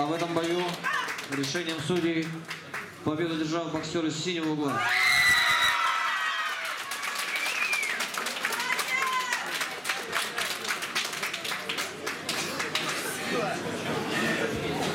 А в этом бою решением судей победу держал боксер из синего угла.